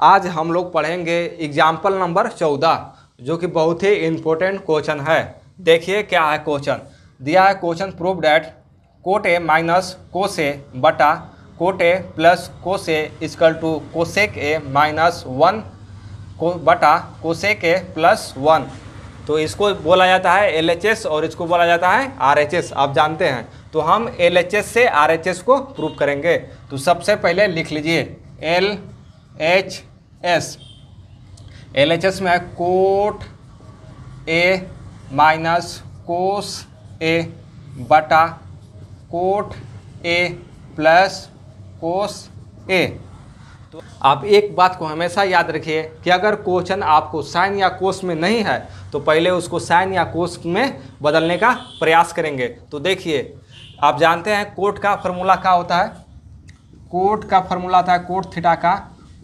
आज हम लोग पढ़ेंगे एग्ज़ाम्पल नंबर चौदह, जो कि बहुत ही इम्पोर्टेंट क्वेश्चन है। देखिए क्या है क्वेश्चन दिया है question prove that cot A minus cos बटा cot A plus cos is equal to cosec A minus one को बटा कोसेक ए प्लस वन तो इसको बोला जाता है एलएचएस और इसको बोला जाता है आरएचएस आप जानते हैं। तो हम एलएचएस से आरएचएस को प्रूव करेंगे। तो सबसे पहले लिख लीजिए। L H S L H S में है कोट ए माइनस कोस ए बटा कोट ए प्लस कोस ए तो आप एक बात को हमेशा याद रखिए कि अगर क्वेश्चन आपको साइन या कोस में नहीं है तो पहले उसको साइन या कोस में बदलने का प्रयास करेंगे। तो देखिए, आप जानते हैं कोट का फॉर्मूला क्या होता है? कोट का फॉर्मूला है कोट थीटा का।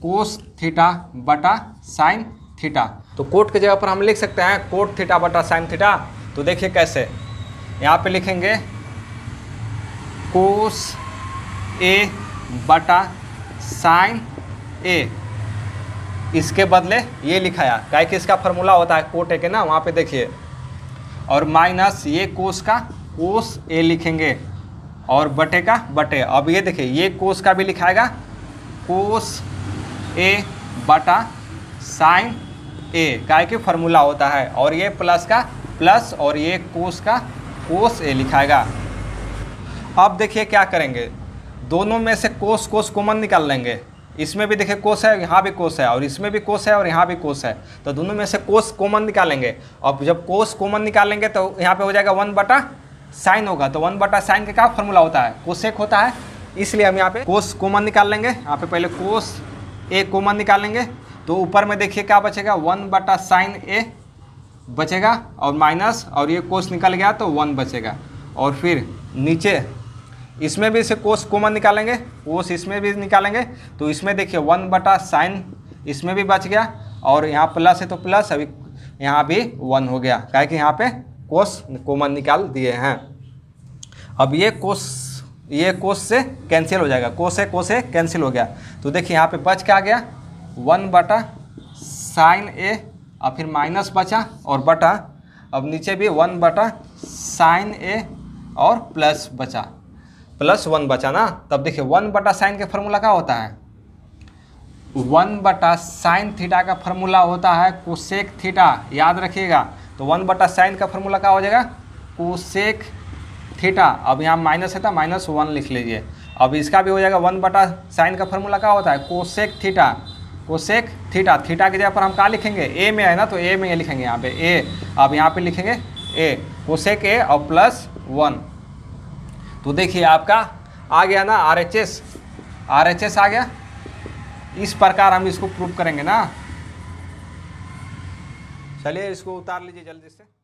कोस थीटा बटा साइन थीटा तो कोट की जगह पर हम लिख सकते हैं कोट थीटा बटा साइन थीटा तो देखिए कैसे, यहाँ पे लिखेंगे कोस ए बटा साइन ए इसके बदले ये लिखाया, क्या कि इसका फॉर्मूला होता है कोट ए के ना, वहाँ पे देखिए। और माइनस ये कोस का कोस ए लिखेंगे, और बटे का बटे। अब ये देखिए, ये कोस का भी लिखाएगा कोस ए बटा साइन ए काय के फॉर्मूला होता है और ये प्लस का प्लस और ये कोस का कोस ए लिखाएगा। अब देखिए क्या करेंगे। दोनों में से कोस कोस कॉमन निकाल लेंगे। इसमें भी देखिए कोस है, यहाँ भी कोस है और इसमें भी कोस है और यहाँ भी कोस है। तो दोनों में से कोस कॉमन निकालेंगे। और जब कोस कॉमन निकालेंगे तो यहाँ पे हो जाएगा वन बटा साइन होगा। तो वन बटा साइन का क्या फॉर्मूला होता है? कोसेक होता है। इसलिए हम यहाँ पे कोस कॉमन निकाल लेंगे। यहाँ पे पहले कोस ए कॉमन निकालेंगे। तो ऊपर में देखिए क्या बचेगा? वन बटा साइन ए बचेगा और माइनस, और ये कोस निकल गया तो वन बचेगा। और फिर नीचे, इसमें भी इसे कोस कॉमन निकालेंगे कोस इसमें भी निकालेंगे। तो इसमें देखिए वन बटा साइन इसमें भी बच गया, और यहाँ प्लस है तो प्लस अभी यहाँ भी वन हो गया। क्या कि यहाँ पे कोस कॉमन निकाल दिए हैं। अब ये कोस ये कोस से कैंसिल हो जाएगा। कोस है कोस से कैंसिल हो गया। तो देखिए, यहाँ पे बच क्या गया? वन बटा साइन ए और फिर माइनस बचा और बटा, अब नीचे भी वन बटा साइन ए और प्लस बचा। प्लस वन बचा ना? तब देखिए वन बटा साइन का फॉर्मूला क्या होता है। वन बटा साइन थीटा का फॉर्मूला होता है कोसेक थीटा याद रखिएगा तो वन बटा साइन का फॉर्मूला क्या हो जाएगा कोसेक थीटा, अब यहाँ माइनस है था माइनस वन लिख लीजिए। अब इसका भी हो जाएगा वन बटा साइन का फॉर्मूला क्या होता है? Cosec theta. Cosec theta theta की जगह पर हम क्या लिखेंगे? ए में है ना तो ए में ये लिखेंगे यहाँ पे ए अब यहाँ पे लिखेंगे ए कोसेक ए और प्लस वन तो देखिए आपका आ गया ना R H S R H S आ गया। इस प्रकार हम इसको प्रूव करेंगे ना। चलिए इसको उतार लीजिए जल्दी से।